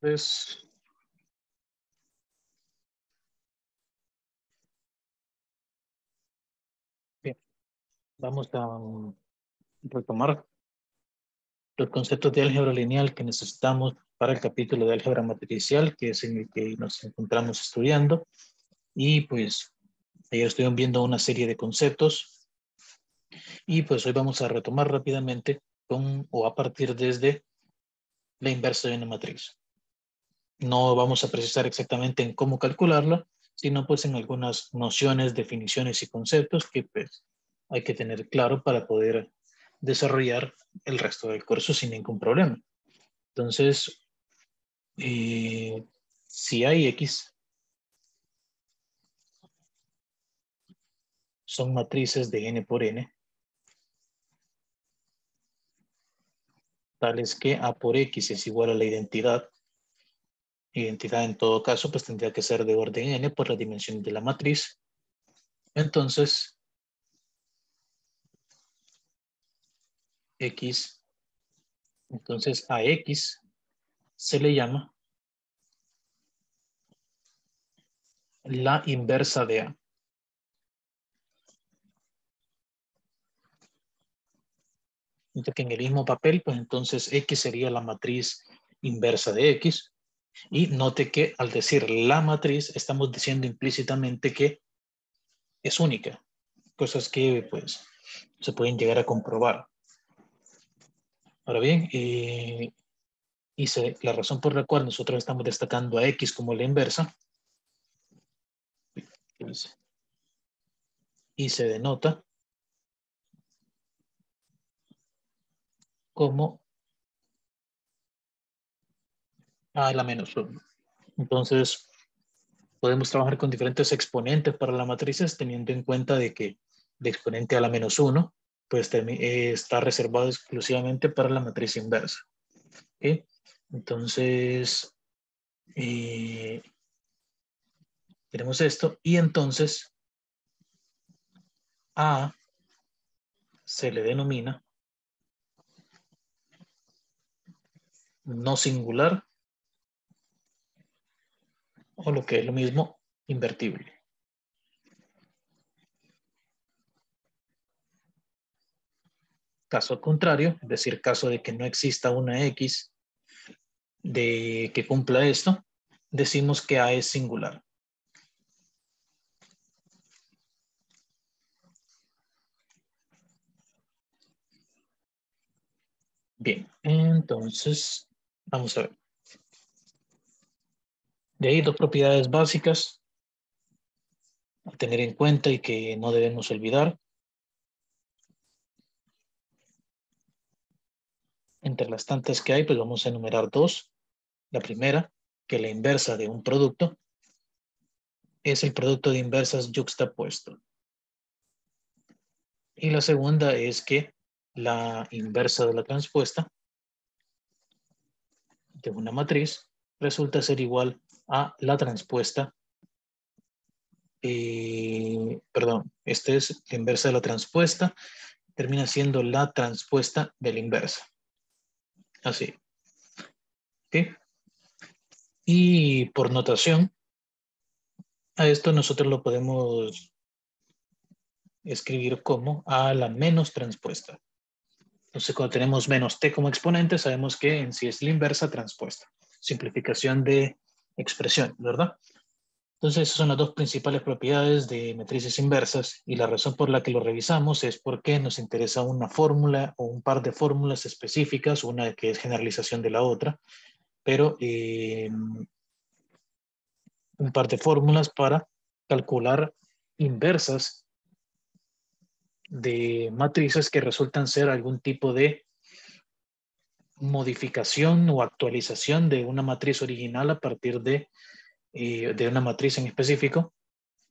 Pues, bien, vamos a retomar los conceptos de álgebra lineal que necesitamos para el capítulo de álgebra matricial, que es en el que nos encontramos estudiando. Y pues, ayer estuvimos viendo una serie de conceptos. Y pues hoy vamos a retomar rápidamente con o a partir desde la inversa de una matriz. No vamos a precisar exactamente en cómo calcularla, sino pues en algunas nociones, definiciones y conceptos que pues hay que tener claro para poder desarrollar el resto del curso sin ningún problema. Entonces, eh, si hay X, son matrices de N por N, tales que A por X es igual a la identidad identidad en todo caso, pues tendría que ser de orden n por la dimensión de la matriz. Entonces, x, entonces a x se le llama la inversa de a. que en el mismo papel, pues entonces x sería la matriz inversa de x. Y note que al decir la matriz, estamos diciendo implícitamente que es única. Cosas que pues se pueden llegar a comprobar. Ahora bien, eh, y la razón por la cual nosotros estamos destacando a X como la inversa, y se denota como a la menos 1. Entonces, podemos trabajar con diferentes exponentes para las matrices teniendo en cuenta de que el exponente a la menos 1 pues eh, está reservado exclusivamente para la matriz inversa. Entonces, eh, tenemos esto y entonces A se le denomina no singular o lo que es lo mismo, invertible. Caso contrario, es decir, caso de que no exista una X de que cumpla esto, decimos que A es singular. Bien, entonces, vamos a ver. De ahí dos propiedades básicas a tener en cuenta y que no debemos olvidar. Entre las tantas que hay, pues vamos a enumerar dos. La primera, que la inversa de un producto es el producto de inversas yuxtapuesto. Y la segunda es que la inversa de la transpuesta de una matriz resulta ser igual a la transpuesta. Eh, perdón, este es la inversa de la transpuesta. Termina siendo la transpuesta de la inversa. Así. Y por notación, a esto nosotros lo podemos escribir como a la menos transpuesta. Entonces, cuando tenemos menos t como exponente, sabemos que en sí es la inversa transpuesta. Simplificación de expresión, ¿verdad? Entonces, esas son las dos principales propiedades de matrices inversas y la razón por la que lo revisamos es porque nos interesa una fórmula o un par de fórmulas específicas, una que es generalización de la otra, pero eh, un par de fórmulas para calcular inversas de matrices que resultan ser algún tipo de modificación o actualización de una matriz original a partir de, eh, de una matriz en específico,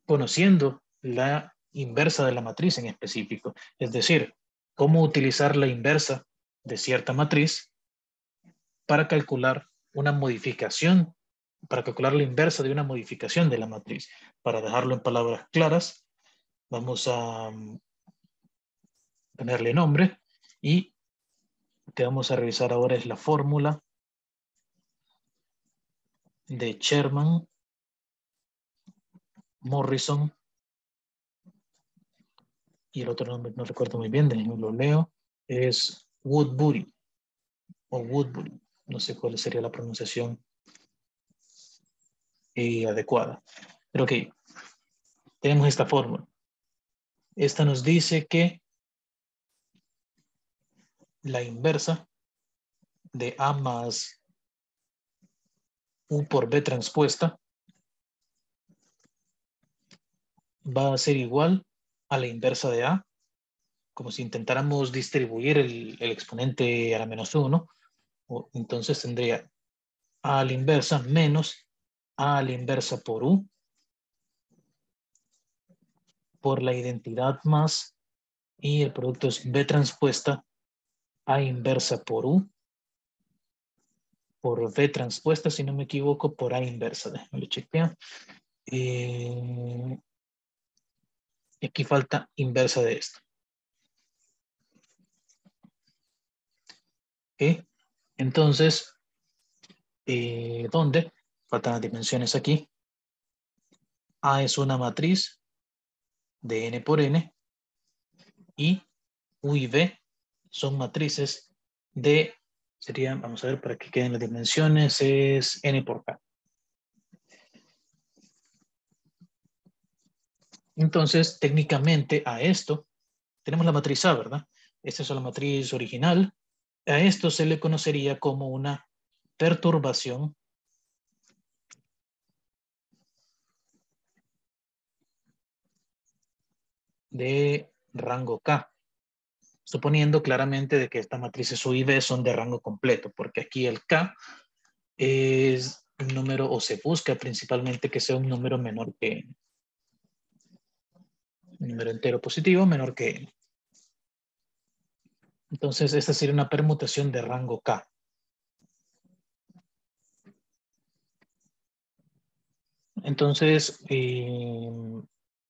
conociendo la inversa de la matriz en específico. Es decir, cómo utilizar la inversa de cierta matriz para calcular una modificación, para calcular la inversa de una modificación de la matriz. Para dejarlo en palabras claras, vamos a mm, ponerle nombre y que vamos a revisar ahora es la fórmula de Sherman, Morrison, y el otro nombre no recuerdo muy bien, lo leo, es Woodbury o Woodbury, no sé cuál sería la pronunciación eh, adecuada. Pero ok, tenemos esta fórmula. Esta nos dice que la inversa de A más U por B transpuesta va a ser igual a la inversa de A, como si intentáramos distribuir el, exponente a la menos 1. Entonces tendría A a la inversa menos A a la inversa por U por la identidad más y el producto es B transpuesta A inversa por U por B transpuesta, si no me equivoco, por A inversa. Déjame chequear. Eh, aquí falta inversa de esto. ¿Ok? Entonces, eh, ¿dónde? Faltan las dimensiones aquí. A es una matriz de n por n y U y V son matrices de, serían, vamos a ver para que queden las dimensiones, es n por k. Entonces, técnicamente a esto, tenemos la matriz A, ¿verdad? Esta es la matriz original. A esto se le conocería como una perturbación de rango K, suponiendo claramente de que estas matrices U y B son de rango completo, porque aquí el K es un número, o se busca principalmente que sea un número menor que N. Un número entero positivo menor que N. Entonces, esta sería una permutación de rango K. Entonces, eh,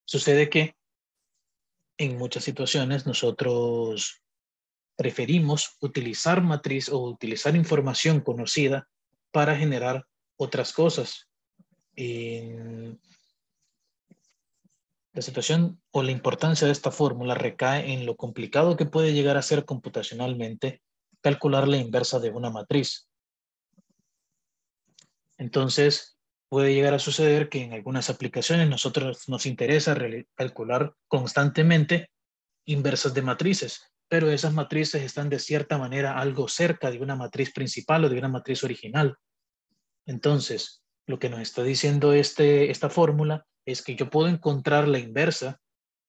sucede que en muchas situaciones nosotros preferimos utilizar matriz o utilizar información conocida para generar otras cosas. la situación o la importancia de esta fórmula recae en lo complicado que puede llegar a ser computacionalmente calcular la inversa de una matriz. Entonces, puede llegar a suceder que en algunas aplicaciones nosotros nos interesa calcular constantemente inversas de matrices, pero esas matrices están de cierta manera algo cerca de una matriz principal o de una matriz original. Entonces, lo que nos está diciendo este, esta fórmula es que yo puedo encontrar la inversa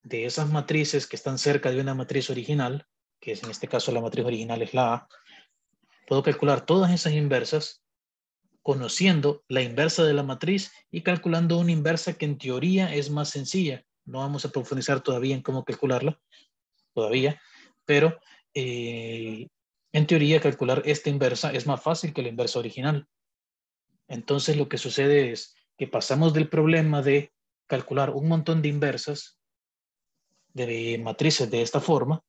de esas matrices que están cerca de una matriz original, que es en este caso la matriz original es la A. Puedo calcular todas esas inversas conociendo la inversa de la matriz y calculando una inversa que en teoría es más sencilla. No vamos a profundizar todavía en cómo calcularla, todavía, pero eh, en teoría calcular esta inversa es más fácil que la inversa original. Entonces lo que sucede es que pasamos del problema de calcular un montón de inversas de matrices de esta forma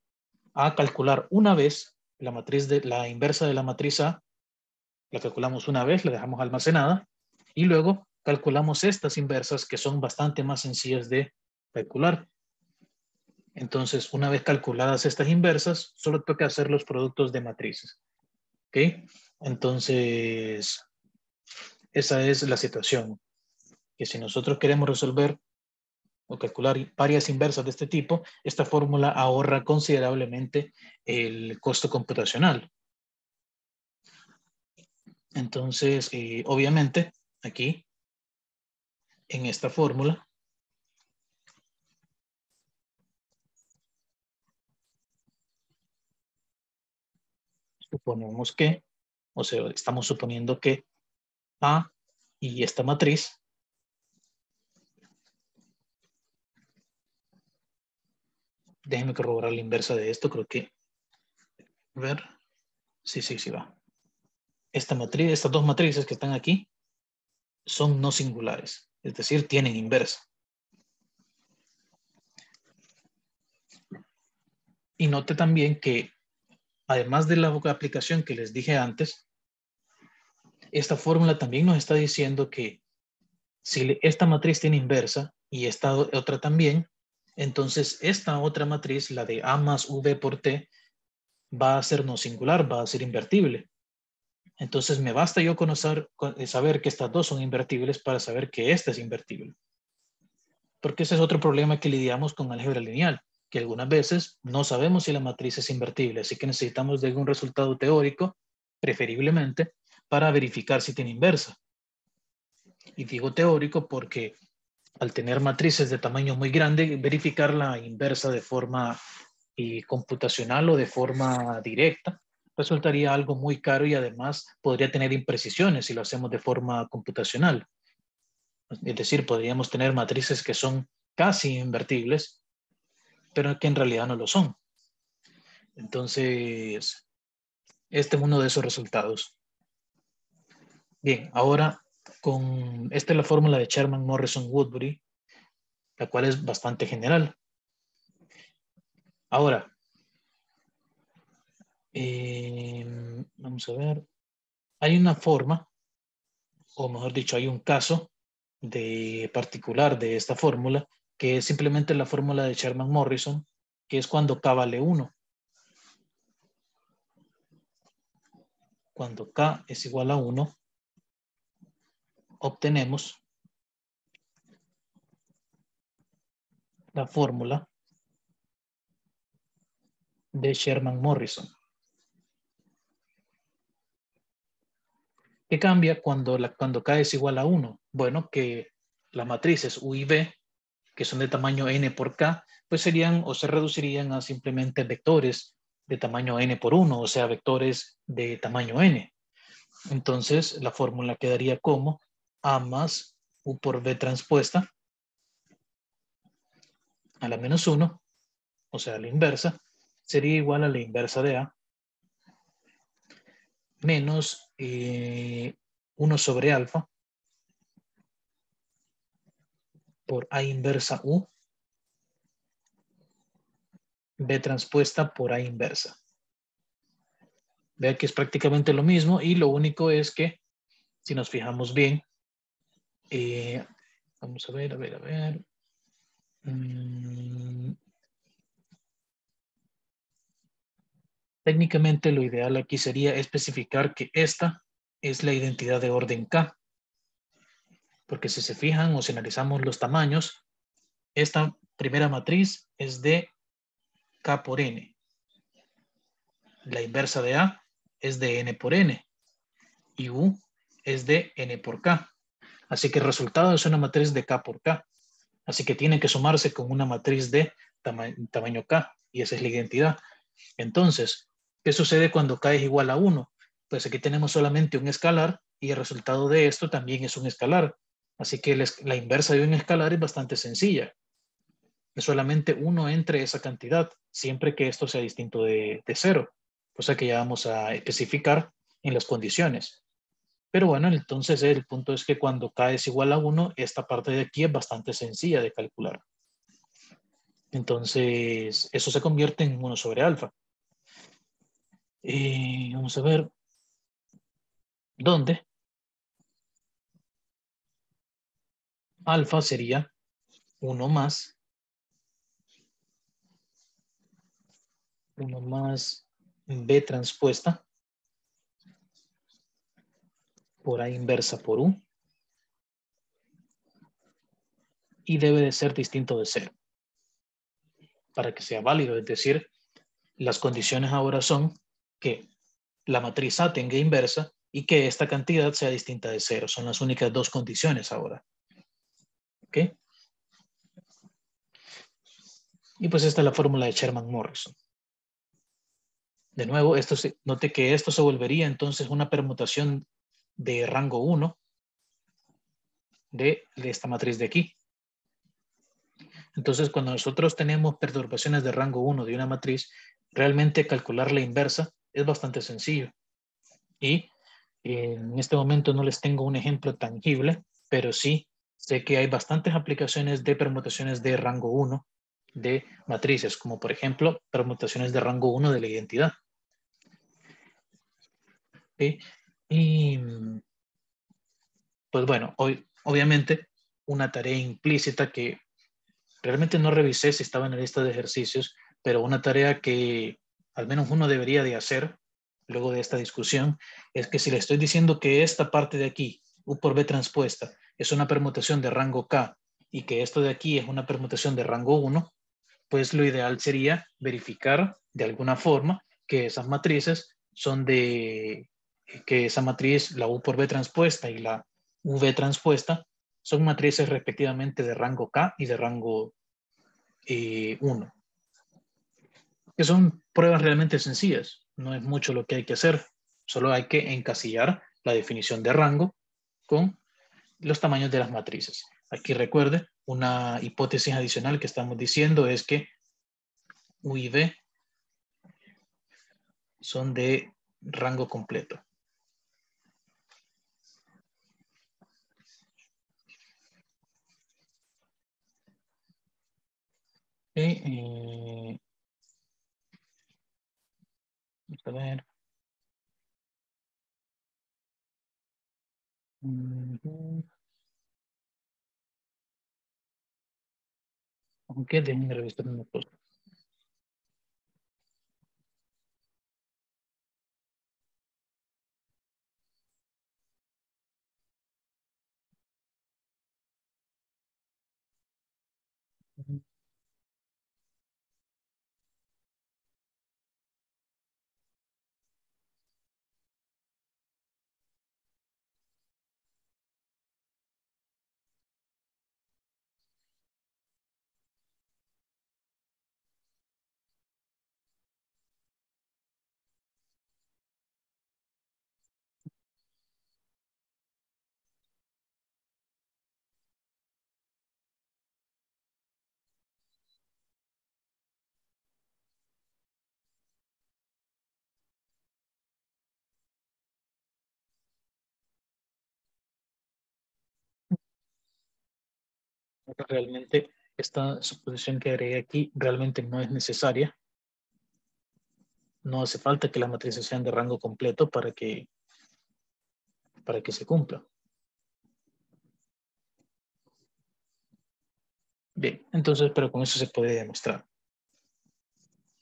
a calcular una vez la matriz de la inversa de la matriz A la calculamos una vez, la dejamos almacenada y luego calculamos estas inversas que son bastante más sencillas de calcular. Entonces, una vez calculadas estas inversas, solo toca hacer los productos de matrices. ¿Ok? Entonces, esa es la situación. Que si nosotros queremos resolver o calcular varias inversas de este tipo, esta fórmula ahorra considerablemente el costo computacional. Entonces, eh, obviamente, aquí, en esta fórmula, suponemos que, o sea, estamos suponiendo que A y esta matriz déjenme corroborar la inversa de esto, creo que, a ver, sí, sí, sí va esta matriz, estas dos matrices que están aquí son no singulares, es decir, tienen inversa. Y note también que, además de la aplicación que les dije antes, esta fórmula también nos está diciendo que si esta matriz tiene inversa y esta otra también, entonces esta otra matriz, la de A más V por T, va a ser no singular, va a ser invertible. Entonces me basta yo conocer, eh, saber que estas dos son invertibles para saber que esta es invertible. Porque ese es otro problema que lidiamos con álgebra lineal, que algunas veces no sabemos si la matriz es invertible, así que necesitamos de algún resultado teórico, preferiblemente, para verificar si tiene inversa. Y digo teórico porque al tener matrices de tamaño muy grande, verificar la inversa de forma eh, computacional o de forma directa resultaría algo muy caro y además podría tener imprecisiones si lo hacemos de forma computacional. Es decir, podríamos tener matrices que son casi invertibles, pero que en realidad no lo son. Entonces, este es uno de esos resultados. Bien, ahora con, esta es la fórmula de Sherman Morrison Woodbury, la cual es bastante general. Ahora, em, vamos a ver, hay una forma, o mejor dicho, hay un caso de particular de esta fórmula, que es simplemente la fórmula de Sherman Morrison, que es cuando K vale 1. Cuando K es igual a 1, obtenemos la fórmula de Sherman Morrison. ¿Qué cambia cuando, cuando K es igual a 1? Bueno, que las matrices U y B, que son de tamaño n por K, pues serían o se reducirían a simplemente vectores de tamaño n por 1, o sea, vectores de tamaño n. Entonces, la fórmula quedaría como a más U por B transpuesta a la menos 1, o sea, la inversa, sería igual a la inversa de A menos 1 eh, sobre alfa por A inversa U B transpuesta por A inversa. Vea que es prácticamente lo mismo y lo único es que, si nos fijamos bien, eh, vamos a ver, a ver, a ver. Mm. Técnicamente lo ideal aquí sería especificar que esta es la identidad de orden K. Porque si se fijan o si analizamos los tamaños, esta primera matriz es de K por N. La inversa de A es de N por N. Y U es de N por K. Así que el resultado es una matriz de K por K. Así que tiene que sumarse con una matriz de tamaño K. Y esa es la identidad. Entonces, ¿qué sucede cuando K es igual a 1? Pues aquí tenemos solamente un escalar y el resultado de esto también es un escalar. Así que la inversa de un escalar es bastante sencilla. Es solamente uno entre esa cantidad, siempre que esto sea distinto de, de cero. Cosa que ya vamos a especificar en las condiciones. Pero bueno, entonces el punto es que cuando k es igual a 1, esta parte de aquí es bastante sencilla de calcular. Entonces, eso se convierte en 1 sobre alfa. Y vamos a ver dónde. Alfa sería 1 más 1 más b transpuesta por A inversa por U. Y debe de ser distinto de cero. Para que sea válido, es decir, las condiciones ahora son que la matriz A tenga inversa y que esta cantidad sea distinta de cero. Son las únicas dos condiciones ahora. ¿Ok? Y pues esta es la fórmula de Sherman-Morrison. De nuevo, esto se, note que esto se volvería entonces una permutación de rango 1 de, esta matriz de aquí. Entonces, cuando nosotros tenemos perturbaciones de rango 1 de una matriz, realmente calcular la inversa es bastante sencillo. Y en este momento no les tengo un ejemplo tangible, pero sí sé que hay bastantes aplicaciones de permutaciones de rango 1 de matrices, como por ejemplo permutaciones de rango 1 de la identidad. Y Pues bueno, hoy, obviamente, una tarea implícita que realmente no revisé si estaba en la lista de ejercicios, pero una tarea que al menos uno debería de hacer luego de esta discusión es que si le estoy diciendo que esta parte de aquí, U por B transpuesta, es una permutación de rango K y que esto de aquí es una permutación de rango 1, pues lo ideal sería verificar de alguna forma que esas matrices son de, que esa matriz, la U por B transpuesta y la V transpuesta, son matrices respectivamente de rango K y de rango 1. Eh, que son pruebas realmente sencillas, no es mucho lo que hay que hacer, solo hay que encasillar la definición de rango con los tamaños de las matrices. Aquí recuerde, una hipótesis adicional que estamos diciendo es que U y V son de rango completo. Eh, ver. Aunque déjenme revisar una cosa. Realmente esta suposición que agregué aquí realmente no es necesaria. No hace falta que las matrices sean de rango completo para que, para que se cumpla. Bien, entonces, pero con eso se puede demostrar.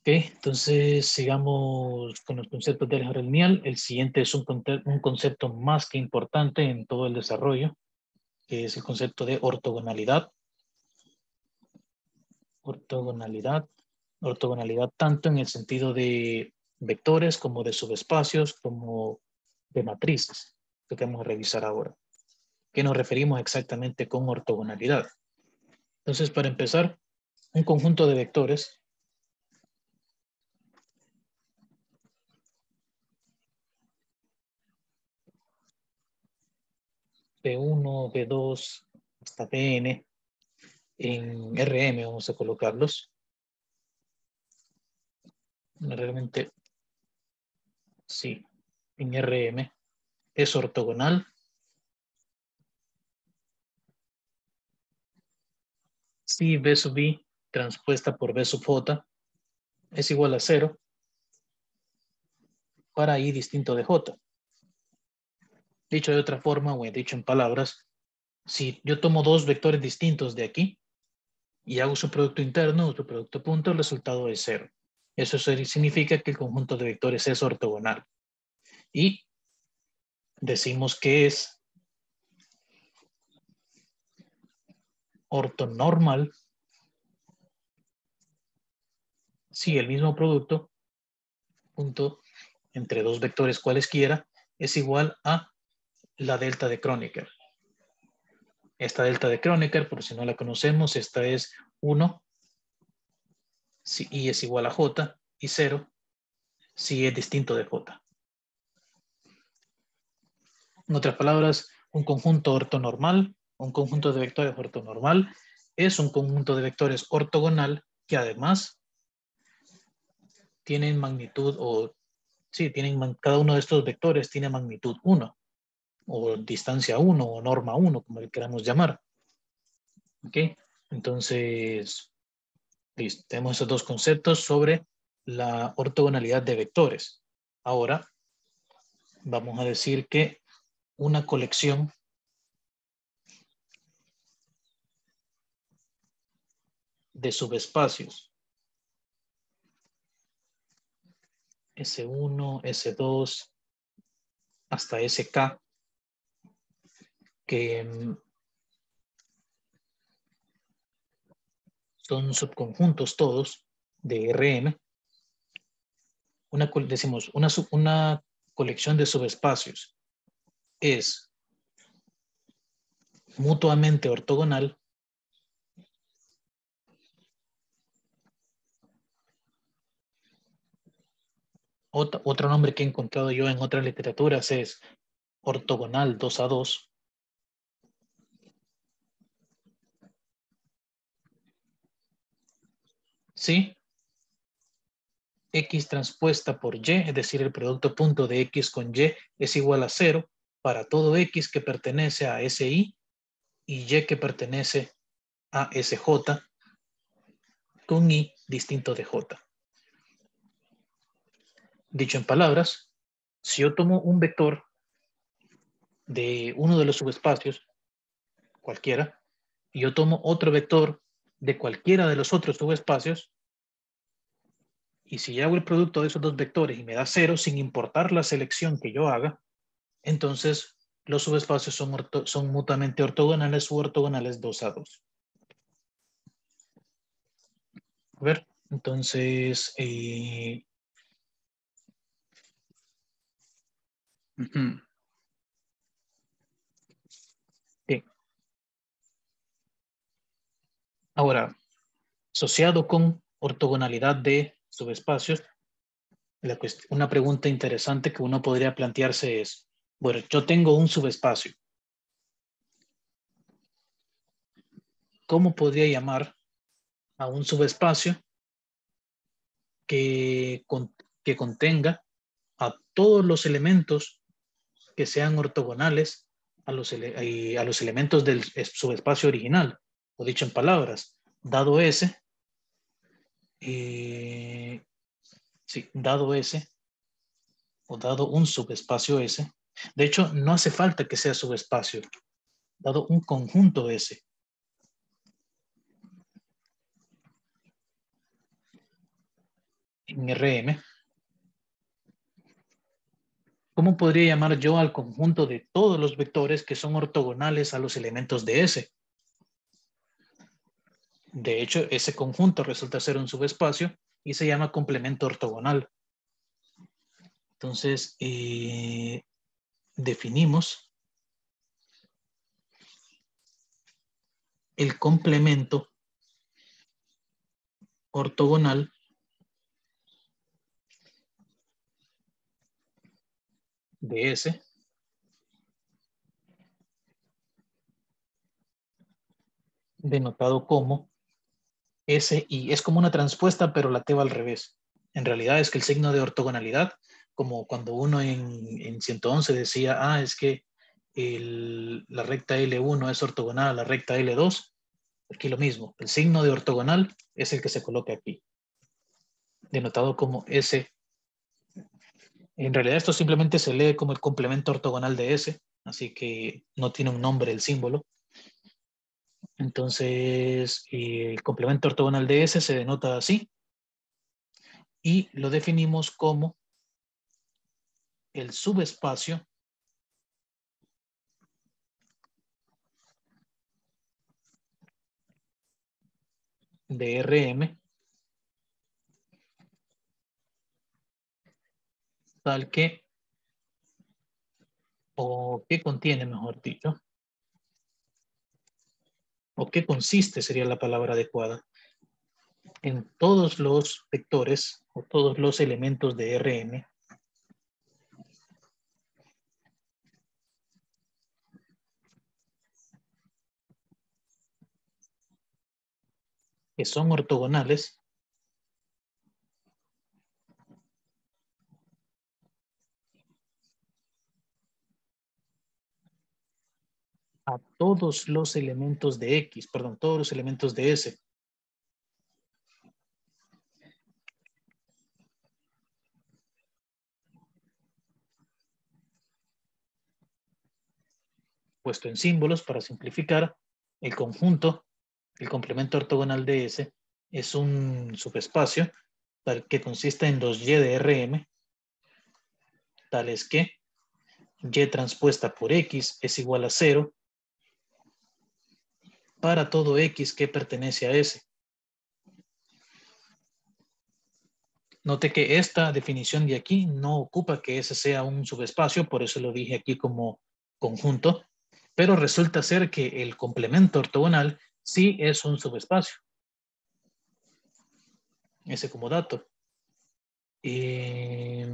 Ok, entonces sigamos con los conceptos del álgebra lineal. El siguiente es un, un concepto más que importante en todo el desarrollo, que es el concepto de ortogonalidad ortogonalidad, ortogonalidad tanto en el sentido de vectores como de subespacios como de matrices, que vamos a revisar ahora. ¿Qué nos referimos exactamente con ortogonalidad? Entonces, para empezar, un conjunto de vectores B1, B2, hasta Bn, en RM vamos a colocarlos. Realmente, sí, en RM es ortogonal. Si B sub I transpuesta por B sub J es igual a cero para I distinto de J. Dicho de otra forma, o dicho en palabras, si yo tomo dos vectores distintos de aquí, y hago su producto interno su producto punto, el resultado es cero. Eso significa que el conjunto de vectores es ortogonal. Y decimos que es ortonormal si el mismo producto punto entre dos vectores cualesquiera es igual a la delta de Kronecker. Esta delta de Kronecker, por si no la conocemos, esta es 1 si i es igual a j y 0 si es distinto de j. En otras palabras, un conjunto ortonormal, un conjunto de vectores ortonormal, es un conjunto de vectores ortogonal que además tienen magnitud o sí, tienen cada uno de estos vectores tiene magnitud 1 o distancia 1 o norma 1, como le queramos llamar. ¿Ok? Entonces, listo. tenemos esos dos conceptos sobre la ortogonalidad de vectores. Ahora, vamos a decir que una colección de subespacios S1, S2, hasta SK que mm, son subconjuntos todos de RM. Una, decimos, una, una colección de subespacios es mutuamente ortogonal otro nombre que he encontrado yo en otras literaturas es ortogonal 2 a 2. ¿Sí? X transpuesta por Y, es decir, el producto punto de X con Y es igual a 0 para todo X que pertenece a SI y Y que pertenece a SJ con I distinto de J. Dicho en palabras, si yo tomo un vector de uno de los subespacios, cualquiera, y yo tomo otro vector de cualquiera de los otros subespacios, y si hago el producto de esos dos vectores y me da cero, sin importar la selección que yo haga, entonces los subespacios son, son mutuamente ortogonales o ortogonales 2 a 2. A ver, entonces, eh, Ahora, asociado con ortogonalidad de subespacios, una pregunta interesante que uno podría plantearse es, bueno, yo tengo un subespacio. ¿Cómo podría llamar a un subespacio que, que contenga a todos los elementos que sean ortogonales a los, a los elementos del subespacio original, o dicho en palabras, dado S, eh, sí, dado S, o dado un subespacio S, de hecho, no hace falta que sea subespacio, dado un conjunto S. En RM, ¿Cómo podría llamar yo al conjunto de todos los vectores que son ortogonales a los elementos de S? De hecho, ese conjunto resulta ser un subespacio y se llama complemento ortogonal. Entonces, eh, definimos el complemento ortogonal de S denotado como S y es como una transpuesta pero la T va al revés. En realidad es que el signo de ortogonalidad, como cuando uno en, en 111 decía, ah, es que la recta L1 es ortogonal a la recta L2, aquí lo mismo, el signo de ortogonal es el que se coloca aquí, denotado como S en realidad esto simplemente se lee como el complemento ortogonal de S, así que no tiene un nombre el símbolo. Entonces, el complemento ortogonal de S se denota así. Y lo definimos como el subespacio de RM tal que, o que contiene, mejor dicho, o qué consiste sería la palabra adecuada, en todos los vectores o todos los elementos de Rn que son ortogonales a todos los elementos de X, perdón, todos los elementos de S. Puesto en símbolos para simplificar el conjunto, el complemento ortogonal de S, es un subespacio que consiste en 2y de Rm, tales que y transpuesta por x es igual a 0 para todo x que pertenece a S. Note que esta definición de aquí no ocupa que ese sea un subespacio, por eso lo dije aquí como conjunto, pero resulta ser que el complemento ortogonal sí es un subespacio. Ese como dato. Eh,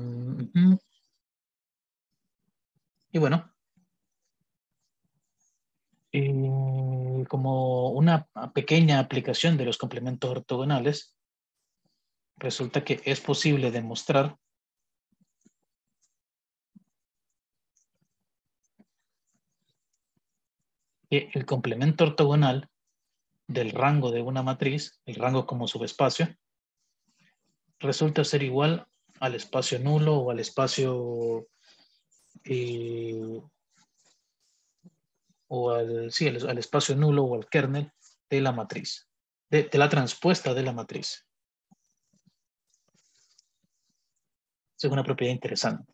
y bueno, eh, como una pequeña aplicación de los complementos ortogonales, resulta que es posible demostrar que el complemento ortogonal del rango de una matriz, el rango como subespacio, resulta ser igual al espacio nulo o al espacio eh, o al, sí, al, espacio nulo o al kernel de la matriz, de, la transpuesta de la matriz. es una propiedad interesante.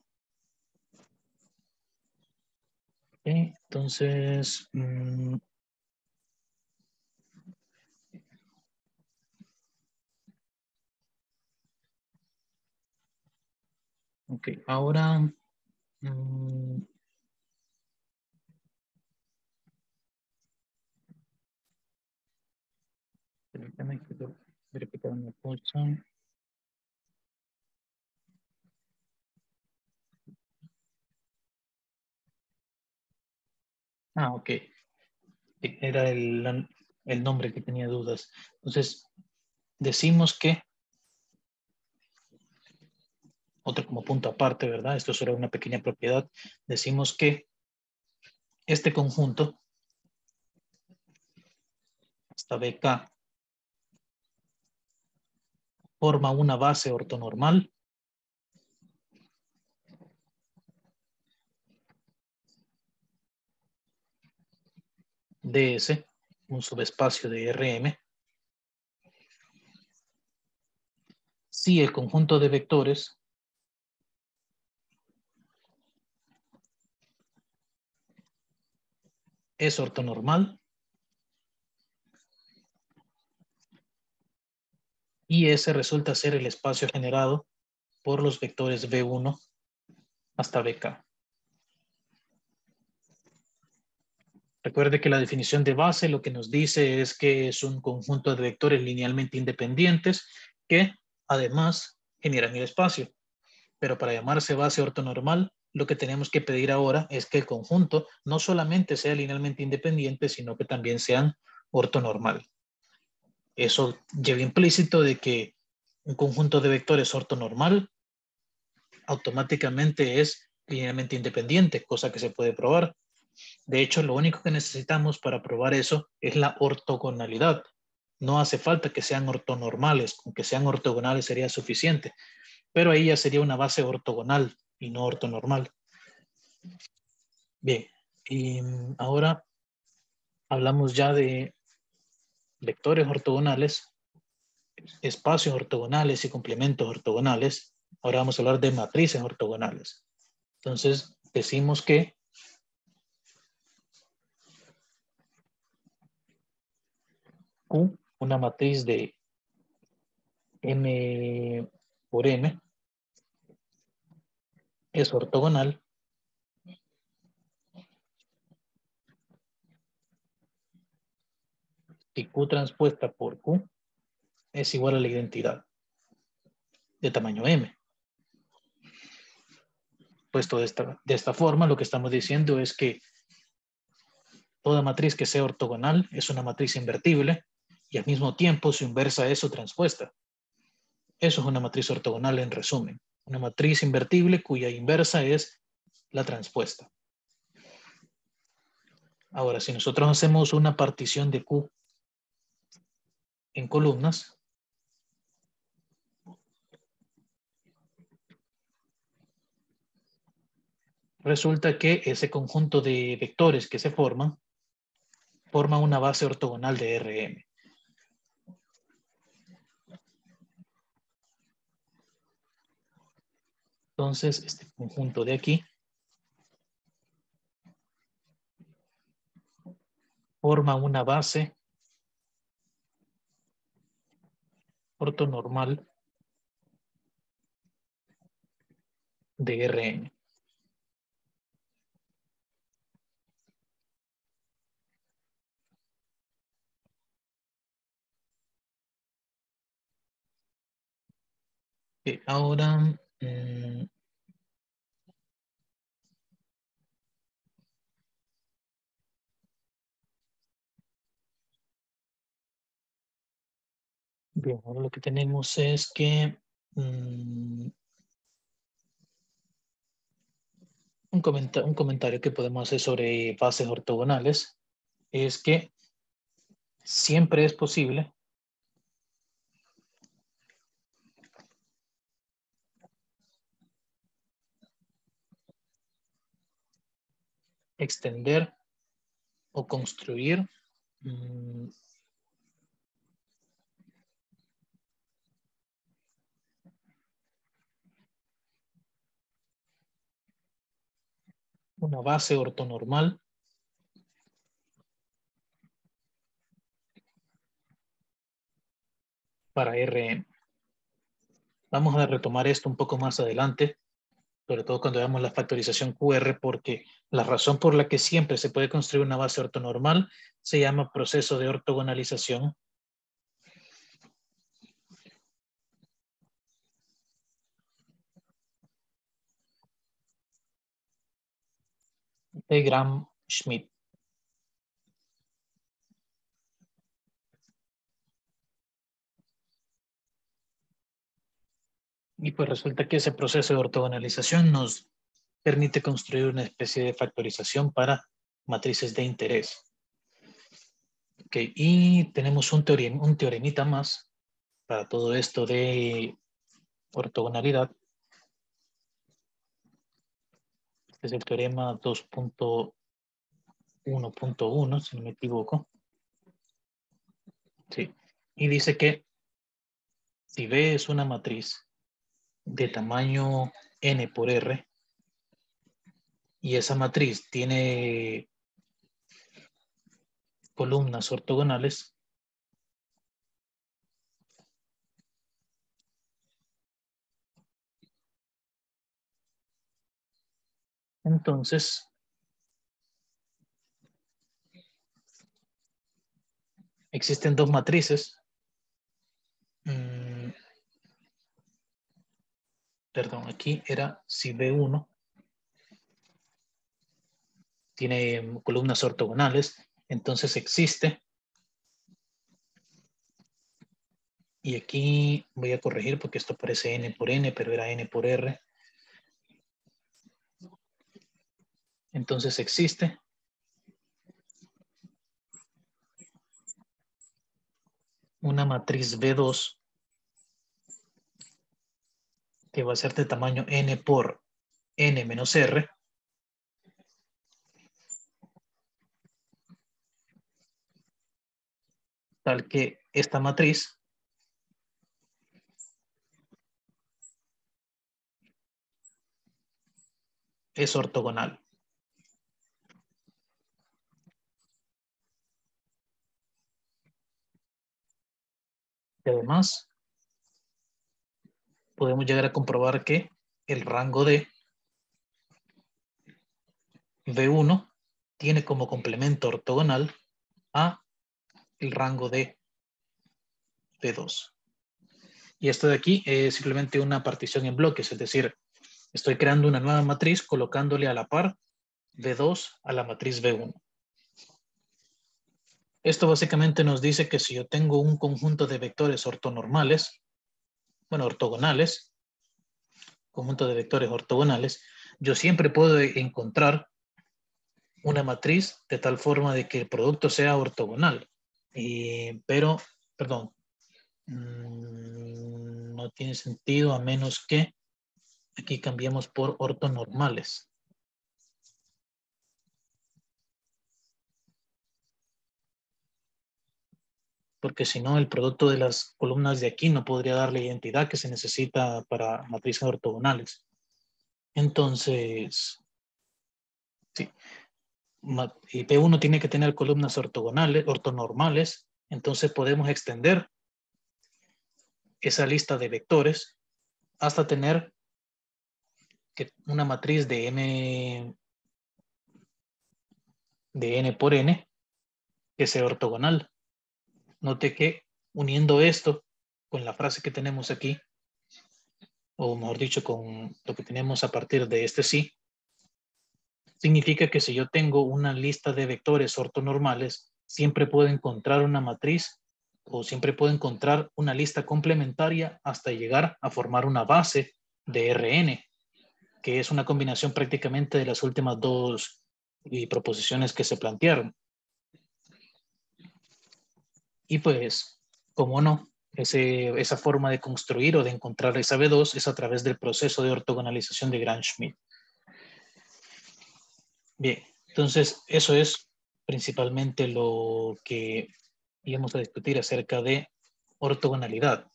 entonces, mm, ok, ahora Mm. Permítame que verificar una. Ah, ok. Era el, el nombre que tenía dudas. Entonces, decimos que otro como punto aparte, ¿verdad? Esto será una pequeña propiedad. Decimos que este conjunto, hasta BK, forma una base ortonormal DS, un subespacio de RM, si el conjunto de vectores es ortonormal. Y ese resulta ser el espacio generado por los vectores B1 hasta BK. Recuerde que la definición de base lo que nos dice es que es un conjunto de vectores linealmente independientes que además generan el espacio. Pero para llamarse base ortonormal lo que tenemos que pedir ahora es que el conjunto no solamente sea linealmente independiente, sino que también sean ortonormal. Eso lleva implícito de que un conjunto de vectores ortonormal automáticamente es linealmente independiente, cosa que se puede probar. De hecho, lo único que necesitamos para probar eso es la ortogonalidad. No hace falta que sean ortonormales, con que sean ortogonales sería suficiente, pero ahí ya sería una base ortogonal y no ortonormal. Bien, y ahora hablamos ya de vectores ortogonales, espacios ortogonales y complementos ortogonales. Ahora vamos a hablar de matrices ortogonales. Entonces, decimos que Q, una matriz de M por N, es ortogonal si Q transpuesta por Q es igual a la identidad de tamaño M. Puesto de esta, de esta forma, lo que estamos diciendo es que toda matriz que sea ortogonal es una matriz invertible y al mismo tiempo su inversa es su transpuesta. Eso es una matriz ortogonal en resumen una matriz invertible cuya inversa es la transpuesta. Ahora, si nosotros hacemos una partición de Q en columnas. Resulta que ese conjunto de vectores que se forman forma una base ortogonal de RM. Entonces, este conjunto de aquí forma una base ortonormal de Rn. ahora, mm, bien, ahora lo que tenemos es que mm, un, un comentario que podemos hacer sobre bases ortogonales es que siempre es posible extender o construir mm, una base ortonormal para Rn. Vamos a retomar esto un poco más adelante, sobre todo cuando veamos la factorización QR, porque la razón por la que siempre se puede construir una base ortonormal se llama proceso de ortogonalización. De Gram-Schmidt. Y pues resulta que ese proceso de ortogonalización nos permite construir una especie de factorización para matrices de interés. Okay, y tenemos un, teorem, un teoremita más para todo esto de ortogonalidad. Este es el teorema 2.1.1, si no me equivoco. Sí. Y dice que si B es una matriz de tamaño n por r y esa matriz tiene columnas ortogonales, entonces existen dos matrices mm, perdón, aquí era si B1 tiene columnas ortogonales, entonces existe. Y aquí voy a corregir porque esto parece n por n, pero era n por r. Entonces existe. Una matriz B2 que va a ser de tamaño n por n menos r. Tal que esta matriz es ortogonal. Y además, podemos llegar a comprobar que el rango de V1 tiene como complemento ortogonal a el rango de V2. Y esto de aquí es simplemente una partición en bloques, es decir, estoy creando una nueva matriz colocándole a la par V2 a la matriz V1. Esto básicamente nos dice que si yo tengo un conjunto de vectores ortonormales, bueno, ortogonales, conjunto de vectores ortogonales, yo siempre puedo encontrar una matriz de tal forma de que el producto sea ortogonal. pero, perdón, mm, no tiene sentido a menos que aquí cambiamos por ortonormales. Porque si no, el producto de las columnas de aquí no podría dar la identidad que se necesita para matrices ortogonales. Entonces, sí, P1 tiene que tener columnas ortogonales, ortonormales, entonces podemos extender esa lista de vectores hasta tener que una matriz de n de n por n que sea ortogonal. Note que uniendo esto con la frase que tenemos aquí, o mejor dicho, con lo que tenemos a partir de este sí, significa que si yo tengo una lista de vectores ortonormales, siempre puedo encontrar una matriz o siempre puedo encontrar una lista complementaria hasta llegar a formar una base de Rn, que es una combinación prácticamente de las últimas dos proposiciones que se plantearon. Y pues, como no, esa forma de construir o de encontrar esa B2 es a través del proceso de ortogonalización de Gram-Schmidt. Bien, entonces eso es principalmente lo que íbamos a discutir acerca de ortogonalidad.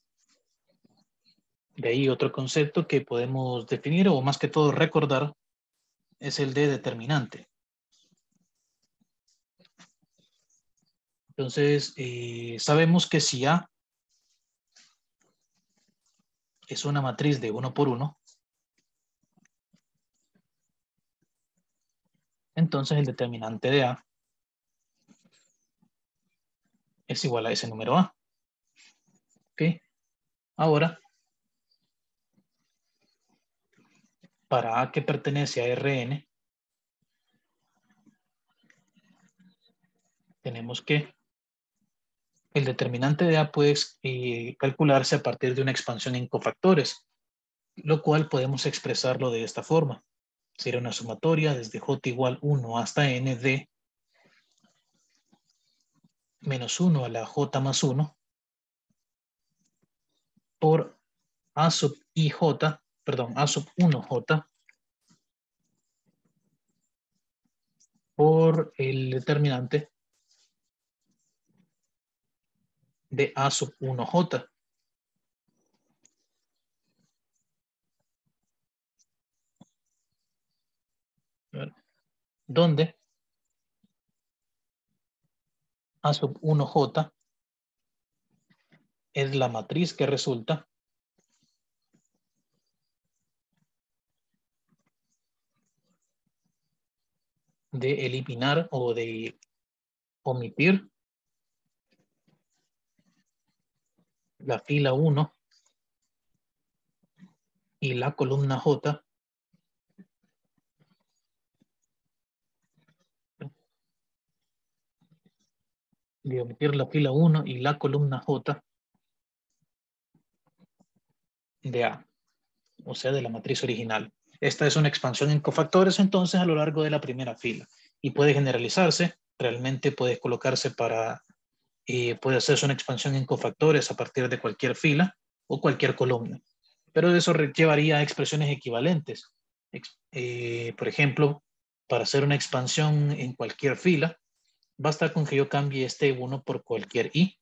De ahí otro concepto que podemos definir o más que todo recordar es el de determinante. Entonces, eh, sabemos que si A es una matriz de uno por uno, entonces el determinante de A es igual a ese número A. ¿Ok? Ahora, para A que pertenece a Rn, tenemos que el determinante de A puede eh, calcularse a partir de una expansión en cofactores, lo cual podemos expresarlo de esta forma. Sería una sumatoria desde j igual 1 hasta n de menos 1 a la j más 1 por a sub ij, perdón, a sub 1j por el determinante de A sub 1J. Donde A sub 1J es la matriz que resulta de eliminar o de omitir la fila 1 y la columna J de omitir la fila 1 y la columna J de A, o sea, de la matriz original. Esta es una expansión en cofactores entonces a lo largo de la primera fila y puede generalizarse, realmente puede colocarse para y puede hacerse una expansión en cofactores a partir de cualquier fila o cualquier columna. Pero eso llevaría a expresiones equivalentes. Eh, por ejemplo, para hacer una expansión en cualquier fila, basta con que yo cambie este 1 por cualquier i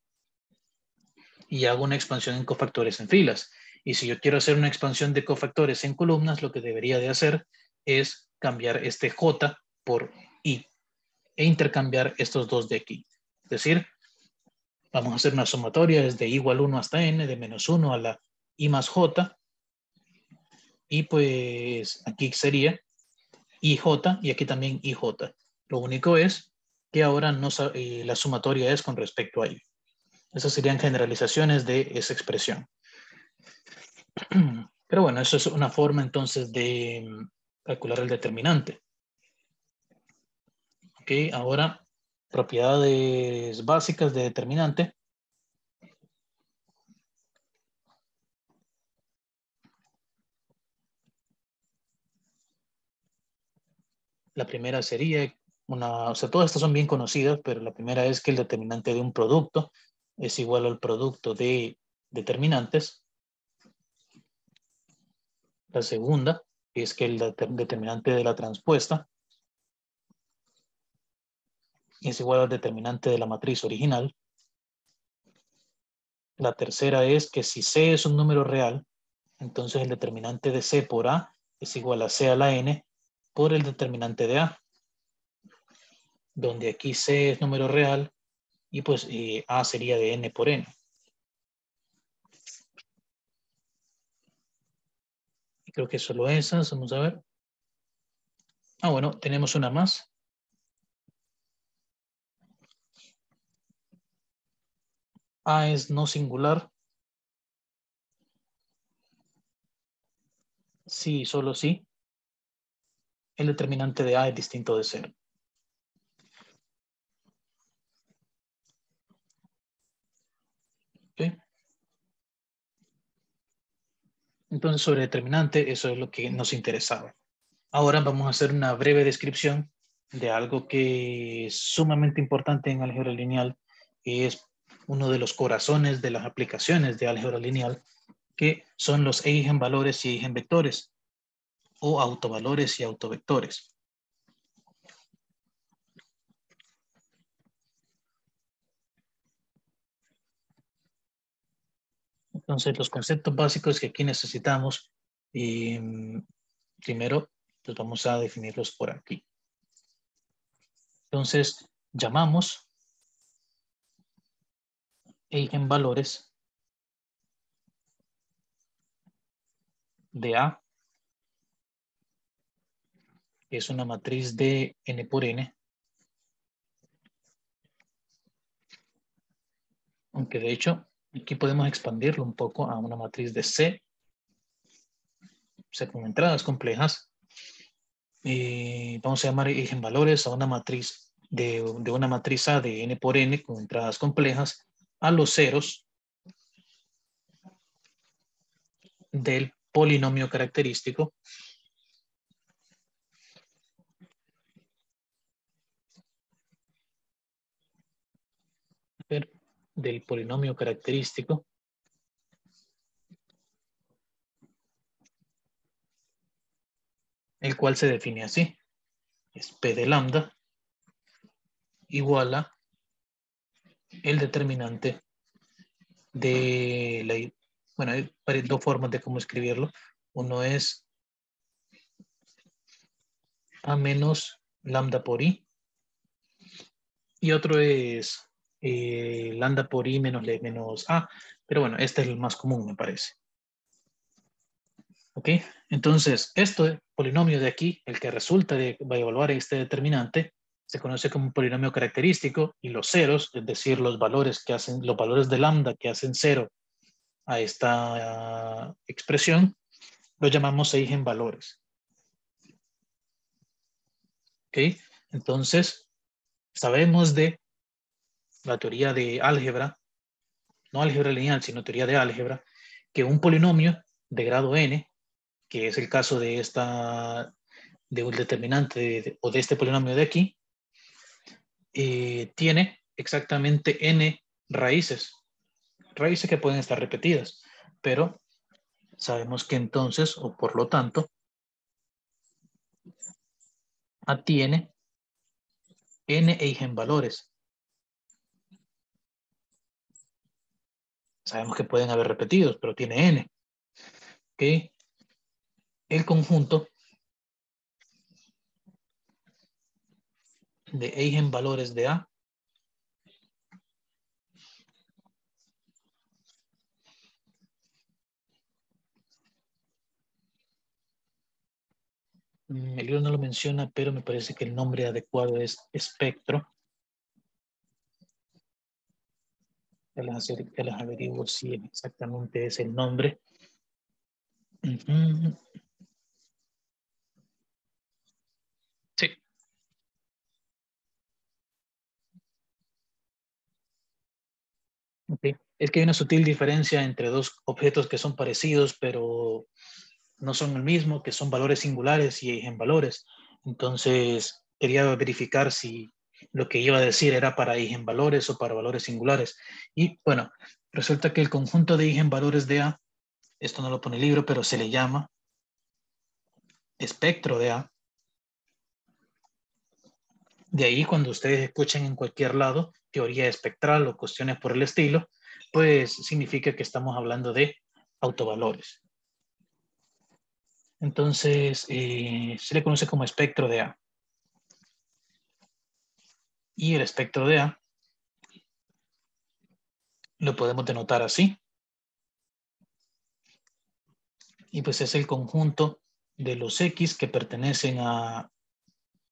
y hago una expansión en cofactores en filas. Y si yo quiero hacer una expansión de cofactores en columnas, lo que debería de hacer es cambiar este j por i e intercambiar estos dos de aquí. Es decir, Vamos a hacer una sumatoria desde igual 1 hasta n, de menos 1 a la i más j. Y pues aquí sería ij y aquí también ij. Lo único es que ahora no, eh, la sumatoria es con respecto a i. Esas serían generalizaciones de esa expresión. Pero bueno, eso es una forma entonces de mm, calcular el determinante. Ok, ahora propiedades básicas de determinante. La primera sería una, o sea, todas estas son bien conocidas, pero la primera es que el determinante de un producto es igual al producto de determinantes. La segunda es que el determinante de la transpuesta es igual al determinante de la matriz original. La tercera es que si C es un número real, entonces el determinante de C por A es igual a C a la N por el determinante de A, donde aquí C es número real y pues eh, A sería de N por N. Creo que solo esas, vamos a ver. Ah, bueno, tenemos una más. A es no singular. Sí, solo sí. El determinante de A es distinto de cero. Entonces, sobre determinante, eso es lo que nos interesaba. Ahora vamos a hacer una breve descripción de algo que es sumamente importante en álgebra lineal y es uno de los corazones de las aplicaciones de álgebra lineal, que son los eigenvalores y eigenvectores, o autovalores y autovectores. Entonces, los conceptos básicos que aquí necesitamos, mm, primero, pues vamos a definirlos por aquí. Entonces, llamamos eigenvalores de A, es una matriz de n por n, aunque de hecho Aquí podemos expandirlo un poco a una matriz de C, C con entradas complejas. Y vamos a llamar eigenvalores a una matriz de una matriz A de n por n con entradas complejas a los ceros del polinomio característico del polinomio característico el cual se define así. Es P de lambda igual a el determinante de la... Bueno, hay dos formas de cómo escribirlo. Uno es A menos lambda por I. Y otro es eh, lambda por i menos, menos a, pero bueno, este es el más común, me parece. ¿Ok? Entonces, este polinomio de aquí, el que resulta de va a evaluar este determinante, se conoce como un polinomio característico y los ceros, es decir, los valores que hacen, los valores de lambda que hacen cero a esta expresión, lo llamamos eigenvalores. ¿Ok? Entonces, sabemos de la teoría de álgebra, no álgebra lineal, sino teoría de álgebra, que un polinomio de grado n, que es el caso de esta, de un determinante o de este polinomio de aquí, eh, tiene exactamente n raíces, raíces que pueden estar repetidas, pero sabemos que entonces, o por lo tanto, A tiene n eigenvalores. Sabemos que pueden haber repetidos, pero tiene n. ¿Ok? El conjunto de eigenvalores de A mm, El libro no lo menciona, pero me parece que el nombre adecuado es espectro. que las, averiguo si exactamente es el nombre. Es que hay una sutil diferencia entre dos objetos que son parecidos, pero no son el mismo, que son valores singulares y en valores. Entonces, quería verificar si lo que iba a decir era para eigenvalores o para valores singulares. Y bueno, resulta que el conjunto de eigenvalores de A, esto no lo pone el libro, pero se le llama espectro de A. De ahí cuando ustedes escuchen en cualquier lado teoría espectral o cuestiones por el estilo, pues significa que estamos hablando de autovalores. Entonces, eh, se le conoce como espectro de A. Y el espectro de A lo podemos denotar así. Y pues es el conjunto de los X que pertenecen a,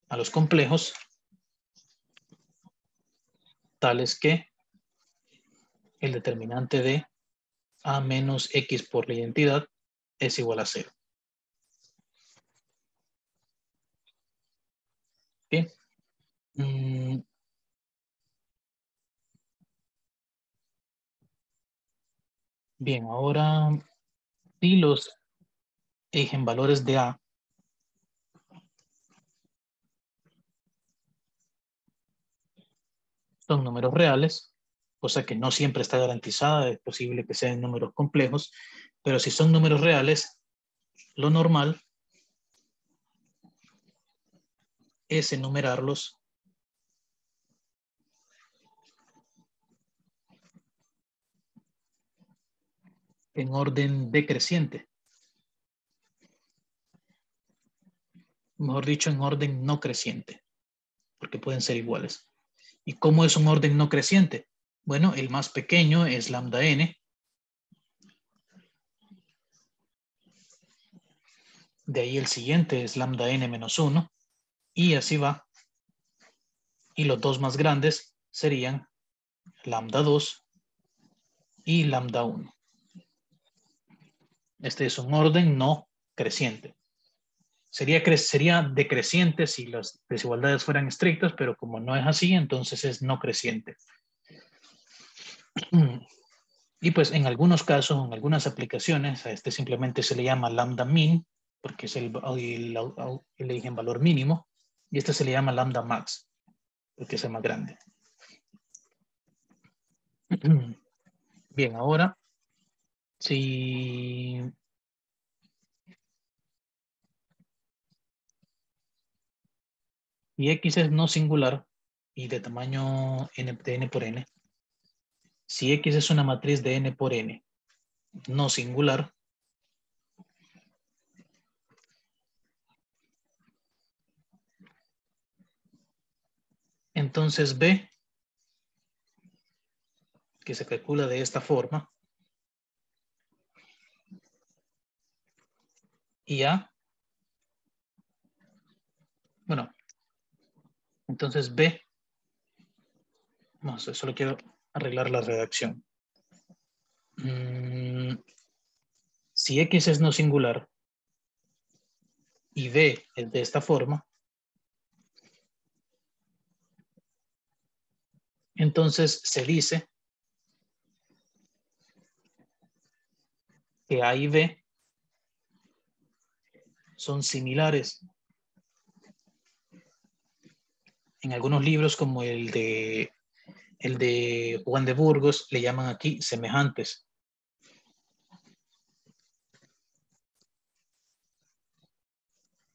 a los complejos, tales que el determinante de A menos X por la identidad es igual a cero. Bien. Mm. Ahora si los valores de A son números reales, cosa que no siempre está garantizada, es posible que sean números complejos, pero si son números reales, lo normal es enumerarlos en orden decreciente. Mejor dicho, en orden no creciente, porque pueden ser iguales. ¿Y cómo es un orden no creciente? Bueno, el más pequeño es lambda n. De ahí el siguiente es lambda n menos 1. Y así va. Y los dos más grandes serían lambda 2 y lambda 1. Este es un orden no creciente. Sería, sería decreciente si las desigualdades fueran estrictas, pero como no es así, entonces es no creciente. Y pues en algunos casos, en algunas aplicaciones, a este simplemente se le llama lambda min, porque es el, el, el, valor mínimo, y este se le llama lambda max, porque es el más grande. Bien, ahora, si y x es no singular y de tamaño n, de n por n, si X es una matriz de N por N no singular, entonces B, que se calcula de esta forma, y A, bueno, entonces B, no solo quiero arreglar la redacción. Mm, si X es no singular y B es de esta forma, entonces se dice que A y B son similares. En algunos libros como el de Juan de Burgos le llaman aquí semejantes.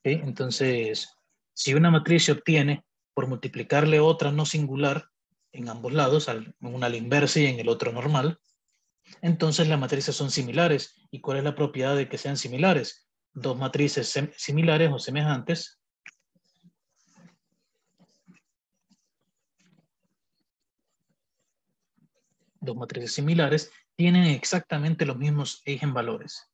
Entonces, si una matriz se obtiene por multiplicarle otra no singular en ambos lados, una a la inversa y en el otro normal, entonces las matrices son similares. ¿Y cuál es la propiedad de que sean similares? Dos matrices similares o semejantes dos matrices similares, tienen exactamente los mismos eigenvalores.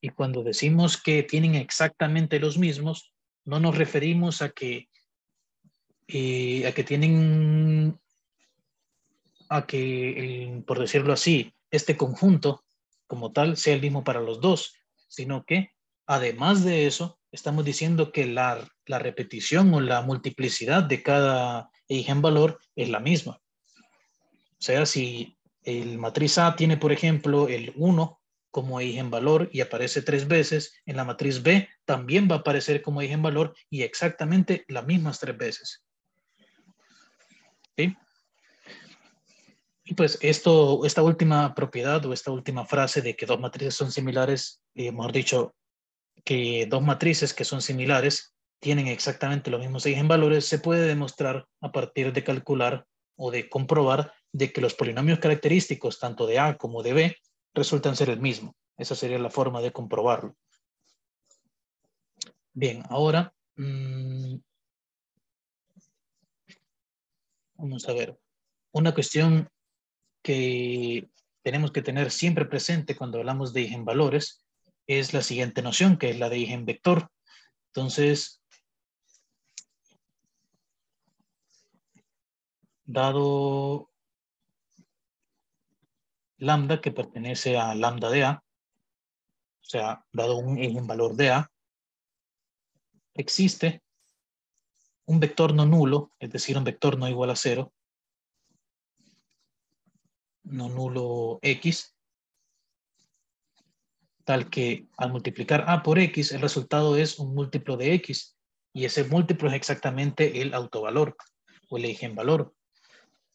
Y cuando decimos que tienen exactamente los mismos, no nos referimos a que, eh, a que tienen a que, por decirlo así, este conjunto como tal sea el mismo para los dos, sino que además de eso, estamos diciendo que la, la repetición o la multiplicidad de cada eigenvalor es la misma. O sea, si el matriz A tiene, por ejemplo, el 1 como eigenvalor y aparece tres veces, en la matriz B también va a aparecer como eigenvalor y exactamente las mismas tres veces. ¿Sí? Y pues esto, esta última propiedad o esta última frase de que dos matrices son similares, eh, mejor dicho, que dos matrices que son similares tienen exactamente los mismos eigenvalores, se puede demostrar a partir de calcular o de comprobar de que los polinomios característicos tanto de A como de B resultan ser el mismo. Esa sería la forma de comprobarlo. Bien, ahora mmm, vamos a ver. Una cuestión que tenemos que tener siempre presente cuando hablamos de eigenvalores es la siguiente noción, que es la de eigenvector. Entonces, dado lambda que pertenece a lambda de A, o sea, dado un eigenvalor de A, existe un vector no nulo, es decir, un vector no igual a cero, no nulo x, tal que al multiplicar a por x, el resultado es un múltiplo de x, y ese múltiplo es exactamente el autovalor o el eigenvalor.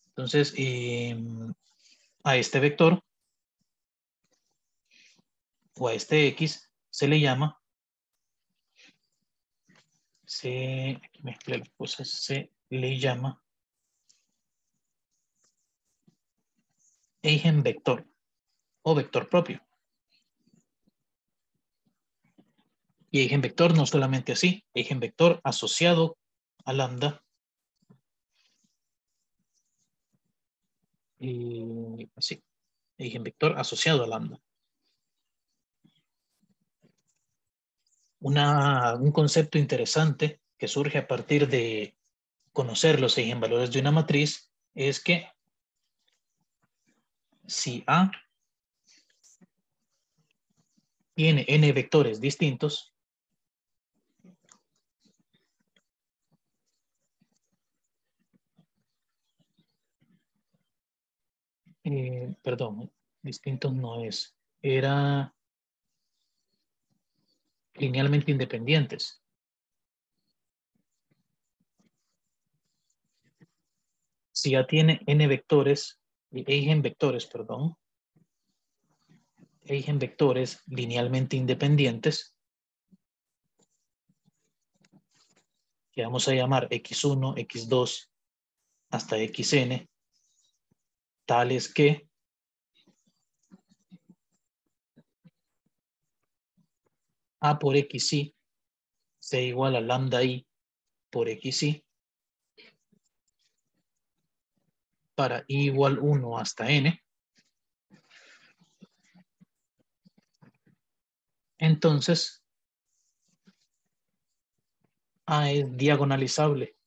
Entonces, em, a este vector o a este x se le llama se mezcla las cosas, se le llama eigenvector o vector propio. Y eigenvector no solamente así, eigenvector asociado a lambda. Y así, eigenvector asociado a lambda. un concepto interesante que surge a partir de conocer los eigenvalores de una matriz es que si A tiene n vectores distintos, eh, perdón, distintos no es, era linealmente independientes. Si ya tiene n vectores, eigenvectores, perdón, eigenvectores linealmente independientes, que vamos a llamar x1, x2 hasta xn, tales que A por xy sea igual a lambda i por xy para i igual 1 hasta n. Entonces, A es diagonalizable.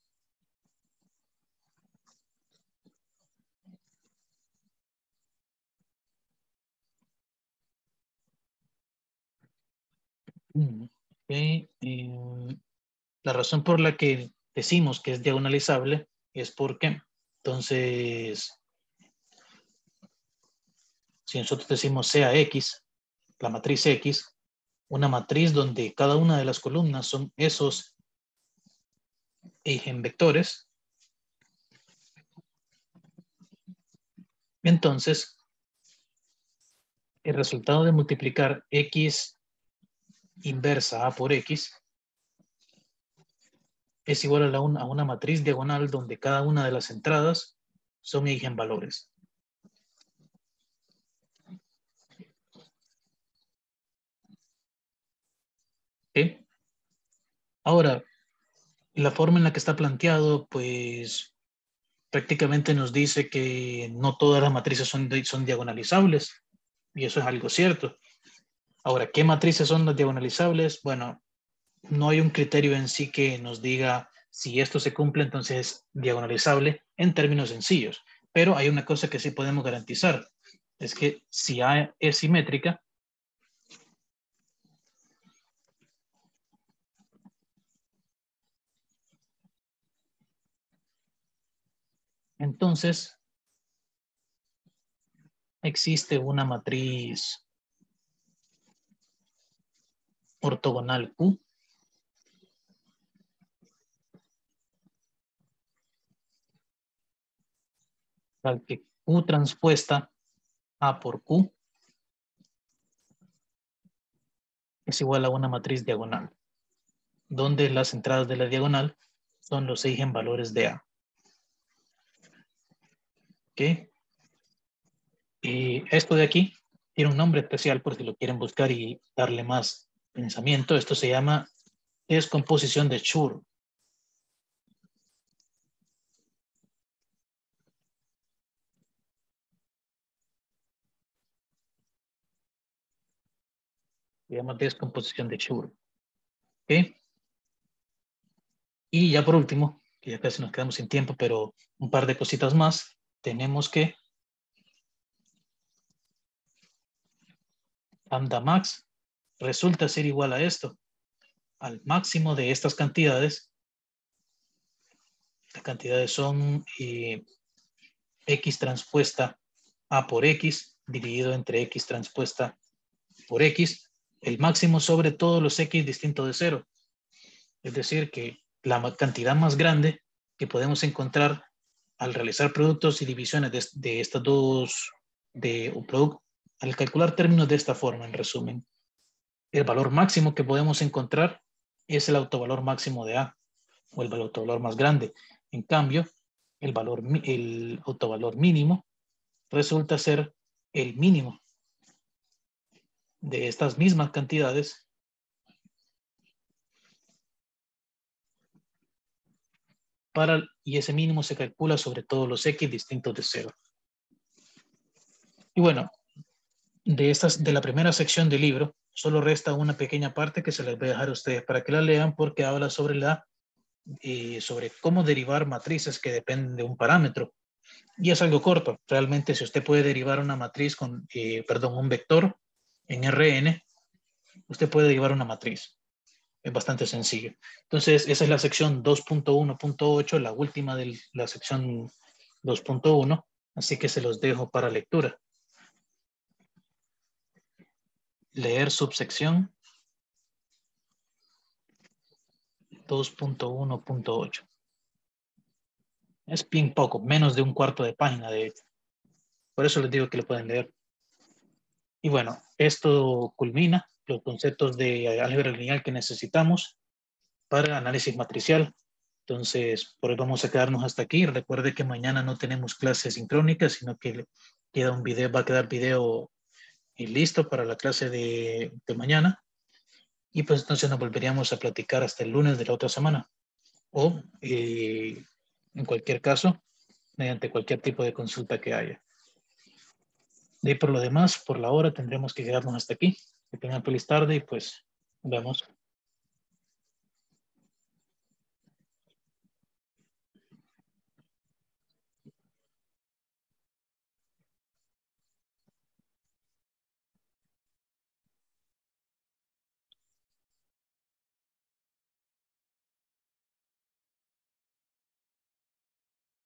Eh, la razón por la que decimos que es diagonalizable es porque, entonces, si nosotros decimos sea X, la matriz X, una matriz donde cada una de las columnas son esos eigenvectores, entonces, el resultado de multiplicar X inversa A por X es igual a, una, matriz diagonal donde cada una de las entradas son eigenvalores. ¿Sí? Ahora, la forma en la que está planteado, pues prácticamente nos dice que no todas las matrices son diagonalizables, y eso es algo cierto. Ahora, ¿qué matrices son las diagonalizables? Bueno, no hay un criterio en sí que nos diga si esto se cumple, entonces es diagonalizable en términos sencillos. Pero hay una cosa que sí podemos garantizar, es que si A es simétrica, entonces existe una matriz ortogonal Q. Tal que Q transpuesta A por Q es igual a una matriz diagonal, donde las entradas de la diagonal son los valores de A. ¿Ok? Y esto de aquí tiene un nombre especial por si lo quieren buscar y darle más pensamiento. Esto se llama descomposición de Schur. Llama descomposición de Schur. ¿Ok? Y ya por último, que ya casi nos quedamos sin tiempo, pero un par de cositas más, tenemos que lambda max resulta ser igual a esto, al máximo de estas cantidades. Las cantidades son eh, x transpuesta a por x dividido entre x transpuesta por x, el máximo sobre todos los x distinto de cero. Es decir, que la cantidad más grande que podemos encontrar al realizar productos y divisiones de, de estas dos, de, al calcular términos de esta forma, en resumen, el valor máximo que podemos encontrar es el autovalor máximo de A o el autovalor más grande. En cambio, el, valor, el autovalor mínimo resulta ser el mínimo de estas mismas cantidades para, y ese mínimo se calcula sobre todos los x distintos de cero. Y bueno, de, estas, de la primera sección del libro, solo resta una pequeña parte que se les voy a dejar a ustedes para que la lean porque habla sobre, la, eh, sobre cómo derivar matrices que dependen de un parámetro. Y es algo corto. Realmente, si usted puede derivar una matriz con, eh, perdón, un vector en Rn, usted puede derivar una matriz. Es bastante sencillo. Entonces, esa es la sección 2.1.8, la última de la sección 2.1. Así que se los dejo para lectura. Leer subsección 2.1.8. Es bien poco, menos de un cuarto de página de hecho. Por eso les digo que lo pueden leer. Y bueno, esto culmina los conceptos de álgebra lineal que necesitamos para análisis matricial. Entonces, por hoy vamos a quedarnos hasta aquí. Recuerde que mañana no tenemos clases sincrónicas, sino que queda un video, va a quedar video y listo para la clase de, mañana. Y pues entonces nos volveríamos a platicar hasta el lunes de la otra semana. O eh, en cualquier caso, mediante cualquier tipo de consulta que haya. De por lo demás, por la hora tendremos que quedarnos hasta aquí. Que tengan feliz tarde y pues vemos.